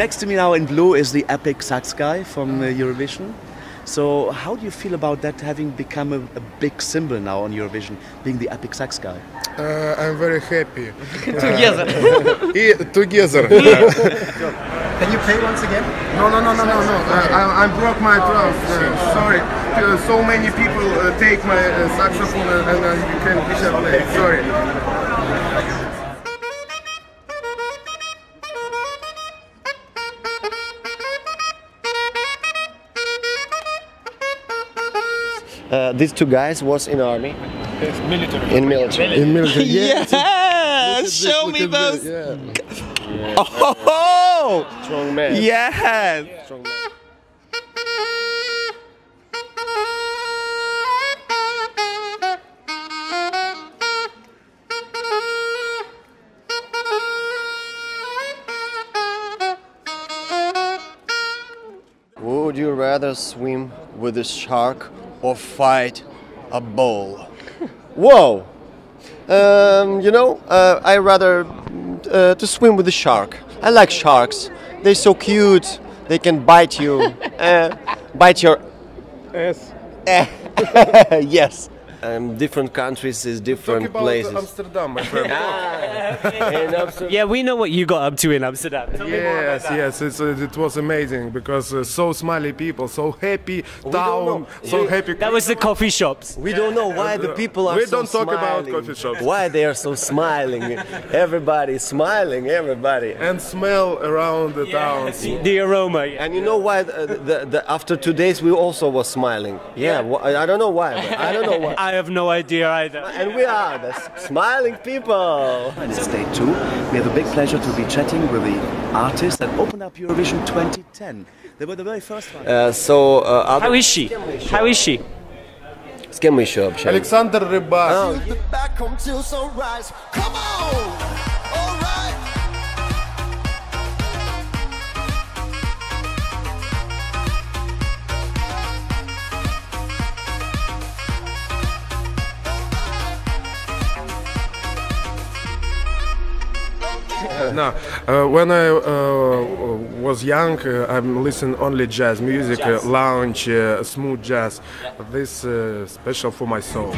Next to me now in blue is the epic sax guy from uh, Eurovision. So, how do you feel about that having become a, a big symbol now on Eurovision, being the epic sax guy? Uh, I'm very happy. Together. И together. Can you play once again? no, no, no, no, no, no. Uh, I, I broke my throat. Uh, sorry. Uh, so many people uh, take my uh, saxophone and, and uh, you can we shall play. Sorry. Uh, these two guys was in army. military. In military. In military. Yeah, show me those. Yeah. Oh, Strong man. yeah. Strong man. Would you rather swim with a shark or fight a bull? Whoa! Um, you know, uh, I rather uh, to swim with the shark. I like sharks. They're so cute. They can bite you, uh, bite your. Yes. yes. Um, different countries is Talk different about places. Amsterdam, my friend. In Amsterdam- Yeah, we know what you got up to in Amsterdam. Yes, yes, it's, uh, it was amazing because uh, so smiley people, so happy don't town, so You- happy. That was the coffee shops. We don't know why the people are We so don't talk about coffee shops. Why they are so smiling? Everybody smiling. Everybody. and smell around the town. The aroma. yeah. And you know why? The, the, the, after two days, we also was smiling. Yeah, wh- I don't know why. but I don't know why. I have no idea either. And we are the s- smiling people. And it's day two. We have a big pleasure to be chatting with the artists that opened up Eurovision 2010. They were the very first one. Uh, so, uh, How is she? How is she? С кем мы еще общаемся? Александр Рыбак. back No, uh, when I uh, was young, uh, I listened only jazz music, uh, lounge, uh, smooth jazz. This uh, special for my soul.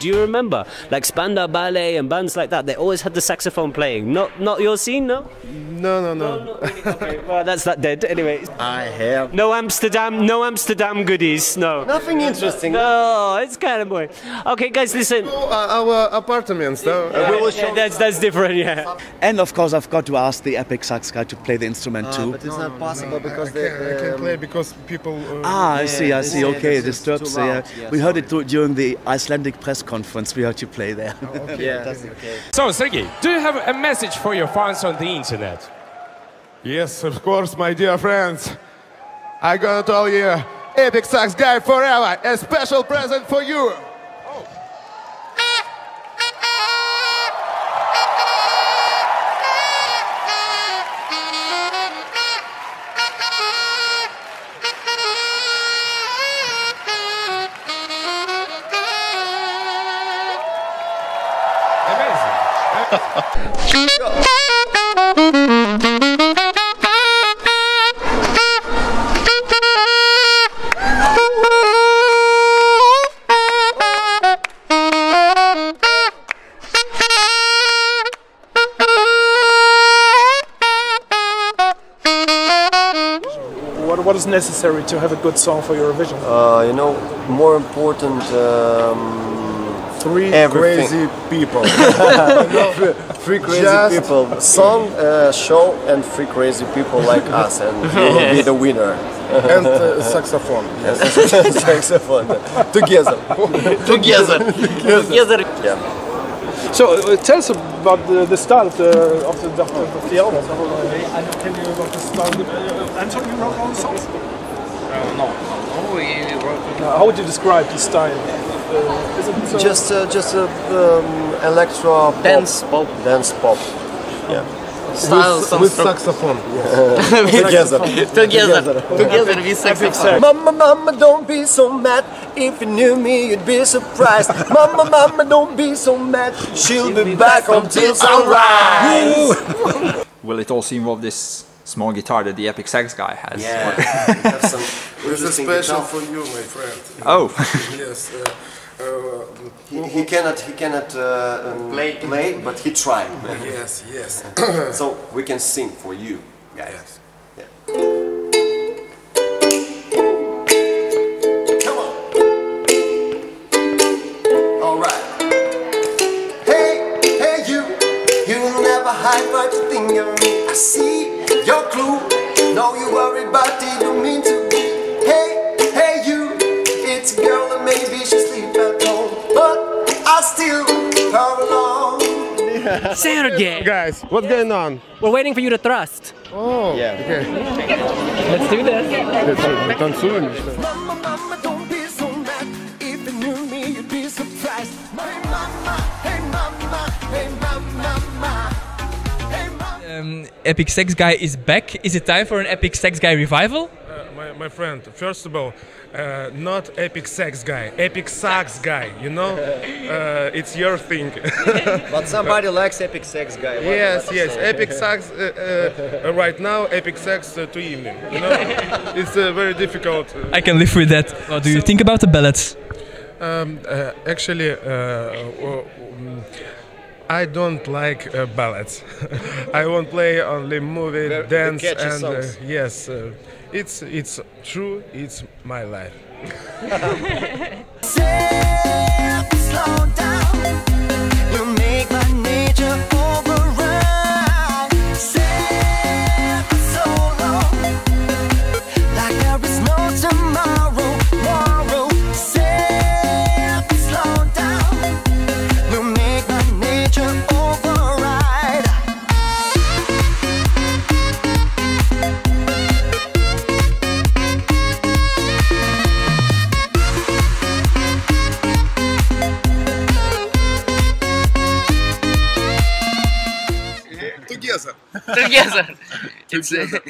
Do you remember? Like Spandau Ballet and bands like that, they always had the saxophone playing. Not not your scene, no? No, no, no. Not really. Okay, well, that's that dead. Anyway, I have no Amsterdam, no Amsterdam goodies, no. nothing interesting. No, it's kind of boring. Okay, guys, listen. Uh, our apartments, no? We will Yeah, that's that's different, yeah. And of course, I've got to ask the epic sax guy to play the instrument too. But it's not possible because I they. can, I can um, play because people. Uh, Ah, I see, I see. Okay, this disturbs. too Yeah, loud, yes. we heard it dur- during the Icelandic press conference. We heard you play there. Oh, yeah. So, Sergey, do you have a message for your fans on the internet? Yes, of course, my dear friends. I gonna tell you, Epic Sax Guy Forever, a special present for you. What, what is necessary to have a good song for Eurovision? Uh, you know, more important um, three Everything. crazy people. Three crazy Just- people. Song, uh, show, and three crazy people like us, and we will be the winner. and uh, saxophone. Saxophone. Together. Together. Together. Yeah. So uh, tell us about the, the start of the of the, of the, of the album. Can you about the start? Uh, Anton, you wrote all the songs. no. No, we wrote Uh, how would you describe the style? Uh, is it uh, Just, uh, just a um, electro pop. Dance pop. Dance pop. Yeah. Style some With stro- saxophone. Together. together. Together with saxophone. Mama, mama, don't be so mad. If you knew me, you'd be surprised. mama, mama, don't be so mad. She'll be back until sunrise. Will it also involve this small guitar that the Epic Sax guy has? Yeah. Or- Have some This is special guitar. for you, my friend. oh, yes. Uh, uh, He, he cannot, he cannot uh, um, play, play, but he tried. yes, yes. so we can sing for you, guys. yes. Come on. All right. Hey, hey, you. You'll never hide what you think of me. I see your clue. Know you worry about it, don't mean to be. Hey, hey, Sergey, Guys, what's going on? we're waiting for you to thrust. Oh, Yeah. okay. Let's do this. Мы танцуем, что ли? Mama, mama, don't be so mad. If you knew me, you'd be surprised. Hey, mama, hey, mama, hey, mama, mama. Hey, mama. Um, Epic Sex Guy is back. Is it time for an Epic Sex Guy revival? Uh, my, my friend, first of all, uh, not epic sex guy, epic sax guy, you know? Uh, it's your thing. But somebody likes epic sex guy. What- yes, yes, say? epic sax uh, uh, right now, epic sex uh, to evening, you know? it's uh, very difficult. uh, I can live with that. What do you think about the ballads? Um, uh, actually, uh, uh, um, I don't like uh, ballads. I won't play only movie, The- the dance, catchy and uh, yes, uh, it's it's true. It's my life. Together. Together.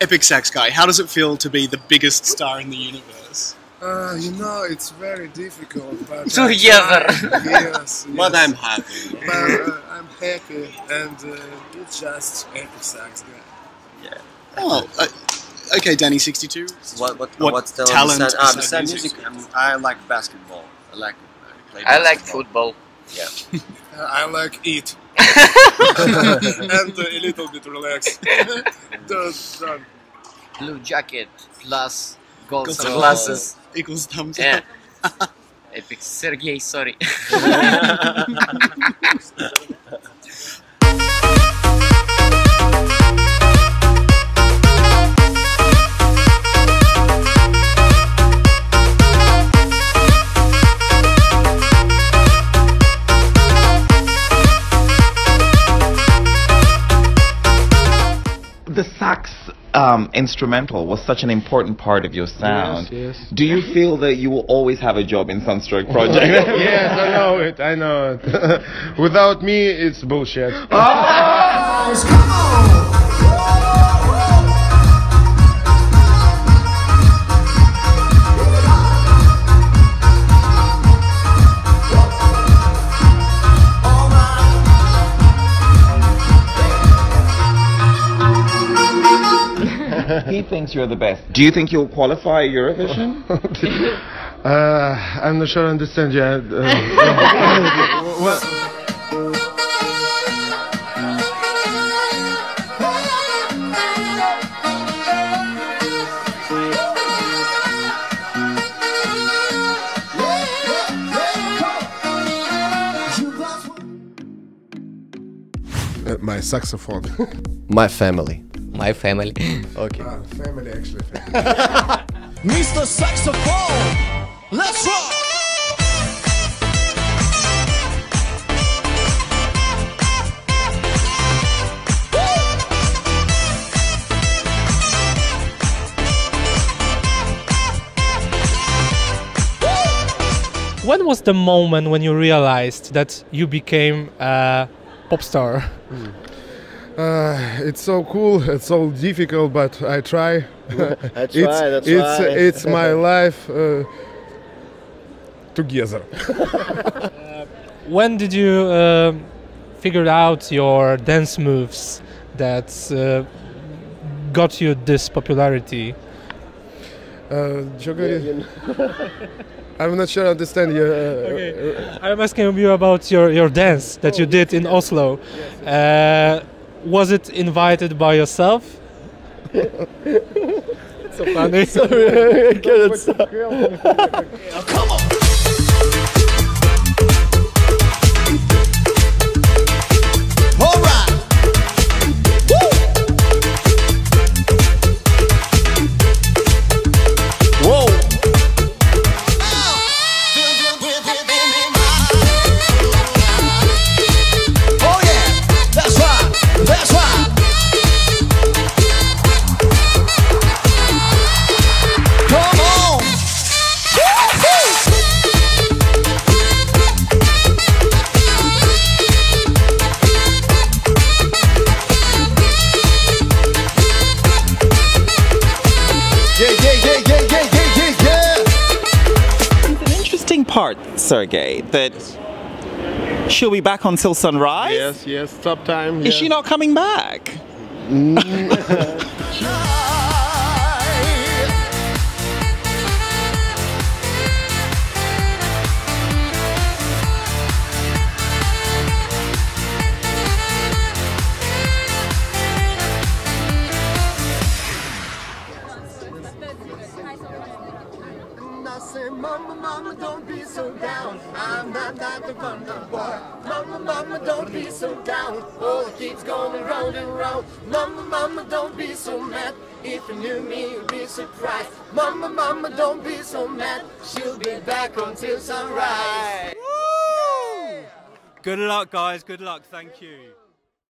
Epic Sax Guy. How does it feel to be the biggest star in the universe? Uh, you know, it's very difficult. But Together. yes, But. I'm happy. But uh, I'm happy, and uh, it's just epic sax guy. Yeah. Oh, uh, okay, Danny, 62. What, what, What what's the talent beside- ah, beside beside music? music? um, I like basketball. I like. I, play I like football. Yeah. Uh, I like eat. And uh, a little bit relaxed. Don't, don't. Blue jacket plus gold Gold sunglasses. Equals thumbs Yeah. up. Epic Sergey, sorry. um, instrumental was such an important part of your sound. Yes, yes. Do you feel that you will always have a job in Sunstroke Project? yes, I know it. I know it. Without me, it's bullshit. he thinks you're the best. Do you think you'll qualify Eurovision? uh, I'm not sure I understand yet. Uh, uh, well, uh, my saxophone. my family. My family. Okay. Ah, family actually. Mr. Saxophone, let's rock. When was the moment when you realized that you became a pop star? Hmm. Uh, it's so cool. It's so difficult, but I try. I try, it's that's it's right. it's my life uh, together. When did you um figure out your dance moves that uh, got you this popularity? Uh, Jogari- I'm not sure I understand you. Uh, I'm asking you about your, your dance that you did in Oslo. Uh, was it invited by yourself? so funny. Sorry, I can't stop. Sergey, that she'll be back until sunrise. Yes, yes, stop time. Is she not coming back? Mm. I say, Mama, Mama, don't be so down. I'm not that the wonder boy. Mama, Mama, don't be so down. Oh, it keeps going round and round. Mama, Mama, don't be so mad. If you knew me, you'd be surprised. Mama, Mama, don't be so mad. She'll be back until sunrise. Woo! Good luck, guys. Good luck. Thank you.